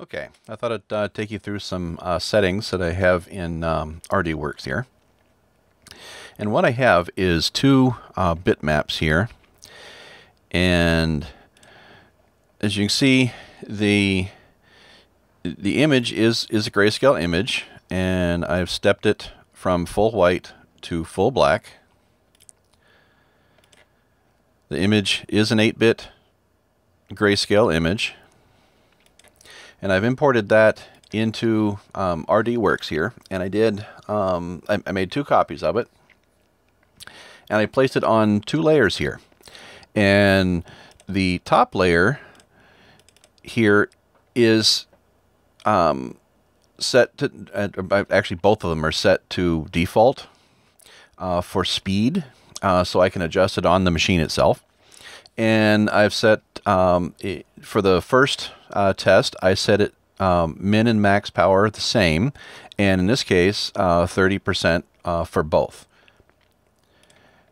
Okay, I thought I'd uh, take you through some uh, settings that I have in um, RDWorks here. And what I have is two uh, bitmaps here. And as you can see, the the image is, is a grayscale image, and I've stepped it from full white to full black. The image is an 8-bit grayscale image and I've imported that into um, RDWorks here. And I did um, I, I, made two copies of it. And I placed it on two layers here. And the top layer here is um, set to uh, actually both of them are set to default uh, for speed uh, so I can adjust it on the machine itself. And I've set um, it, for the first uh, test, I set it um, min and max power the same, and in this case, 30% uh, uh, for both.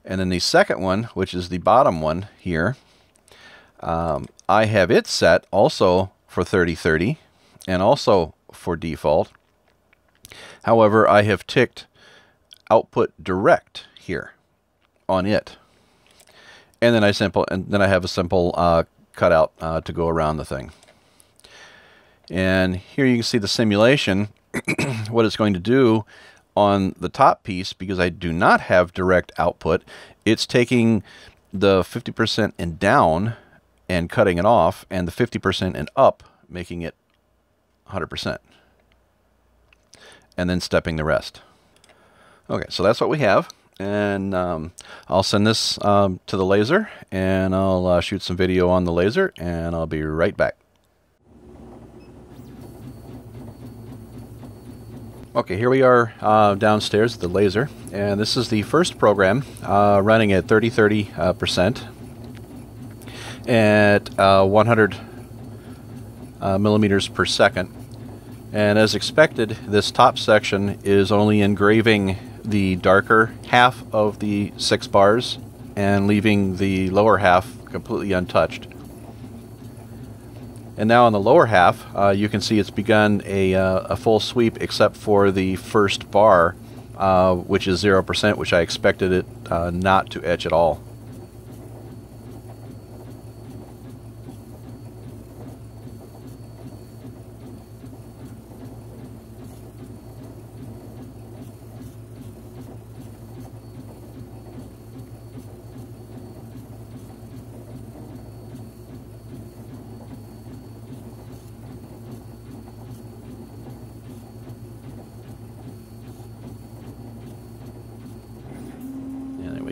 And then the second one, which is the bottom one here, um, I have it set also for 3030 and also for default. However, I have ticked output direct here on it. And then I simple and then I have a simple uh, cutout uh, to go around the thing. And here you can see the simulation, what it's going to do on the top piece, because I do not have direct output, it's taking the 50% and down and cutting it off, and the 50% and up, making it 100%. And then stepping the rest. Okay, so that's what we have and um, I'll send this um, to the laser and I'll uh, shoot some video on the laser and I'll be right back. Okay, here we are uh, downstairs at the laser and this is the first program uh, running at 30-30 uh, percent at uh, 100 uh, millimeters per second and as expected this top section is only engraving the darker half of the six bars and leaving the lower half completely untouched. And now on the lower half, uh, you can see it's begun a, uh, a, full sweep except for the first bar, uh, which is 0%, which I expected it uh, not to etch at all.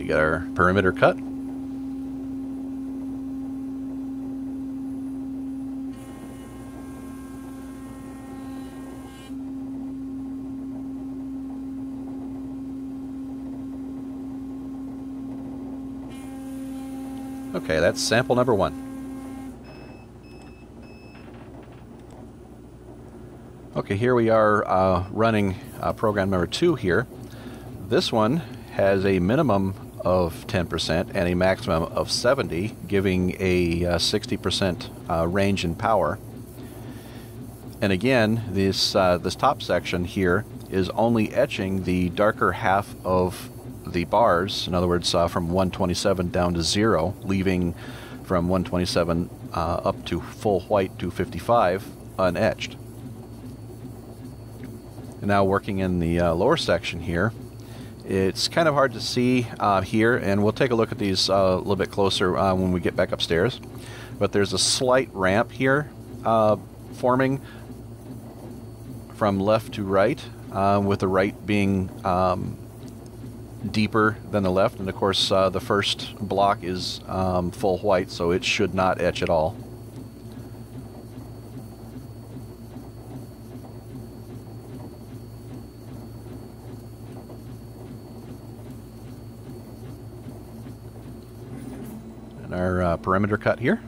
we get our perimeter cut. Okay, that's sample number one. Okay, here we are uh, running uh, program number two here. This one has a minimum of 10% and a maximum of 70, giving a 60% uh, uh, range in power. And again, this, uh, this top section here is only etching the darker half of the bars, in other words, uh, from 127 down to zero, leaving from 127 uh, up to full white to 55 unetched. And now working in the uh, lower section here, it's kind of hard to see uh, here, and we'll take a look at these uh, a little bit closer uh, when we get back upstairs. But there's a slight ramp here uh, forming from left to right, uh, with the right being um, deeper than the left. And of course, uh, the first block is um, full white, so it should not etch at all. our uh, perimeter cut here.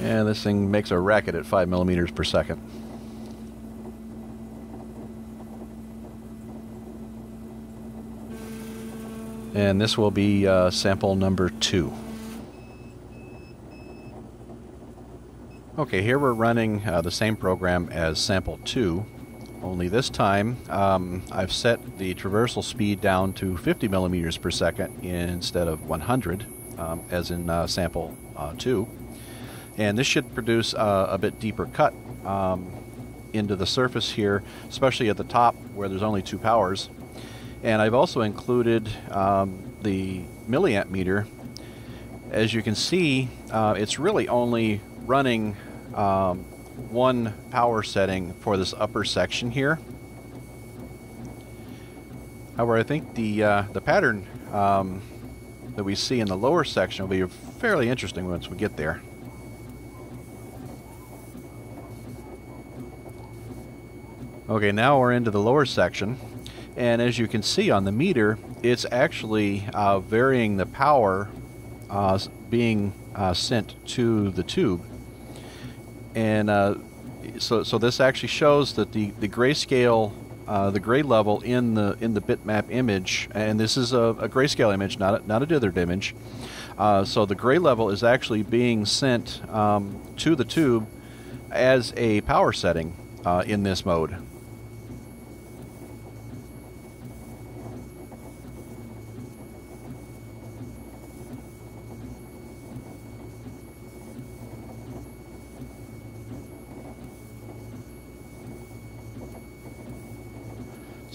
And this thing makes a racket at 5 millimeters per second. And this will be uh, sample number two. Okay, here we're running uh, the same program as sample 2, only this time um, I've set the traversal speed down to 50 millimeters per second instead of 100, um, as in uh, sample uh, 2. And this should produce a bit deeper cut um, into the surface here, especially at the top where there's only two powers. And I've also included um, the milliamp meter. As you can see, uh, it's really only running um, one power setting for this upper section here. However, I think the uh, the pattern um, that we see in the lower section will be fairly interesting once we get there. Okay, now we're into the lower section, and as you can see on the meter, it's actually uh, varying the power uh, being uh, sent to the tube and uh, so so this actually shows that the the grayscale uh, the gray level in the in the bitmap image, and this is a, a grayscale image, not a, not a dithered image. Uh, so the gray level is actually being sent um, to the tube as a power setting uh, in this mode.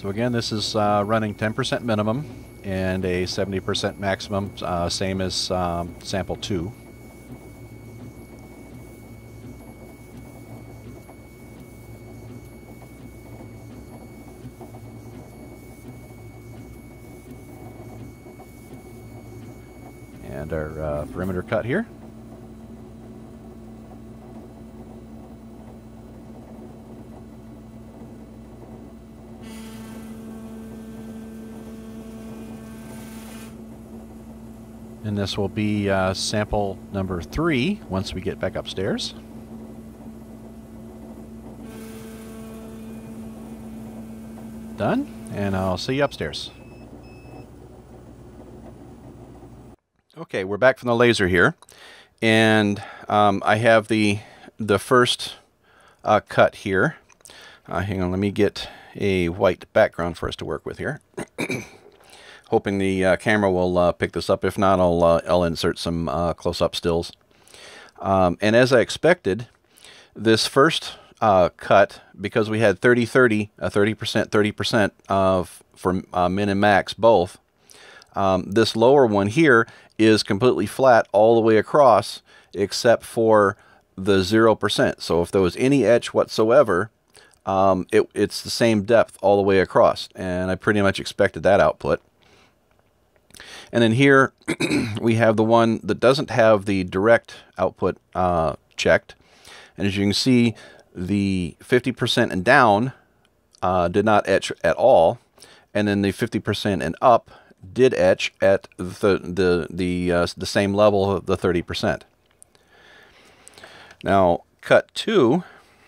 So again, this is uh, running 10% minimum and a 70% maximum, uh, same as um, sample 2. And our uh, perimeter cut here. And this will be uh, sample number three once we get back upstairs. Done, and I'll see you upstairs. Okay, we're back from the laser here, and um, I have the the first uh, cut here. Uh, hang on, let me get a white background for us to work with here. hoping the uh, camera will uh, pick this up. If not, I'll, uh, I'll insert some uh, close-up stills. Um, and as I expected, this first uh, cut, because we had 30-30, a 30%, 30% of for uh, min and max both, um, this lower one here is completely flat all the way across except for the 0%. So if there was any etch whatsoever, um, it, it's the same depth all the way across. And I pretty much expected that output. And then here we have the one that doesn't have the direct output uh, checked. And as you can see, the 50% and down uh, did not etch at all. And then the 50% and up did etch at the, the, the, uh, the same level of the 30%. Now, cut two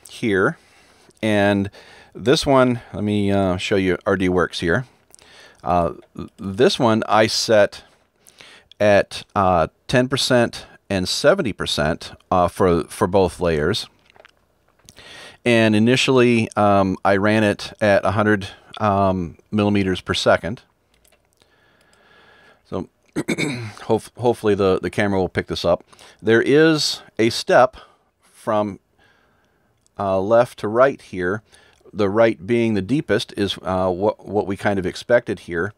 here. And this one, let me uh, show you RDWorks here. Uh, this one I set at 10% uh, and 70% uh, for, for both layers. And initially, um, I ran it at 100 um, millimeters per second. So ho hopefully the, the camera will pick this up. There is a step from uh, left to right here the right being the deepest is uh, what what we kind of expected here.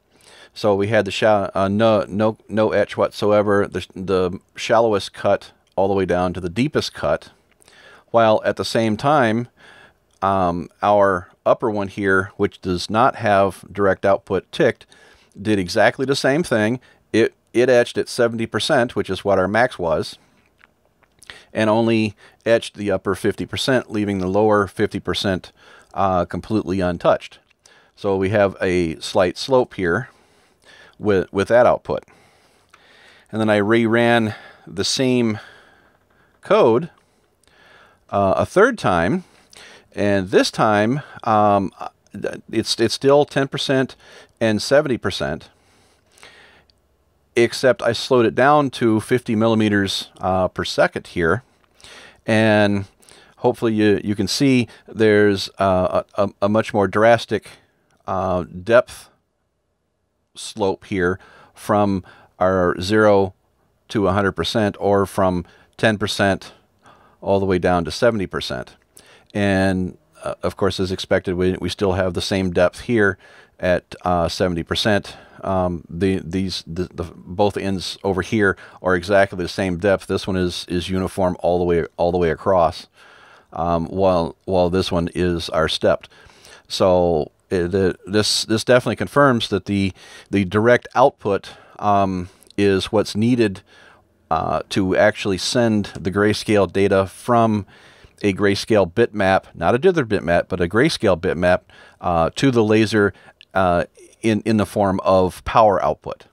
So we had the shallow, uh, no no no etch whatsoever. The the shallowest cut all the way down to the deepest cut, while at the same time, um, our upper one here, which does not have direct output ticked, did exactly the same thing. It it etched at 70%, which is what our max was, and only etched the upper 50%, leaving the lower 50% uh, completely untouched. So we have a slight slope here with, with that output. And then I reran the same code uh, a third time, and this time um, it's, it's still 10% and 70%. except I slowed it down to 50 millimeters uh, per second here. And hopefully you, you can see there's uh, a, a, much more drastic uh, depth slope here from our 0 to 100% or from 10% all the way down to 70%. And uh, of course, as expected, we, we still have the same depth here at 70%. Uh, um, the, these the, the, both ends over here are exactly the same depth. This one is is uniform all the way all the way across, um, while while this one is our stepped. So it, it, this this definitely confirms that the the direct output um, is what's needed uh, to actually send the grayscale data from a grayscale bitmap, not a dither bitmap, but a grayscale bitmap uh, to the laser uh, in, in the form of power output.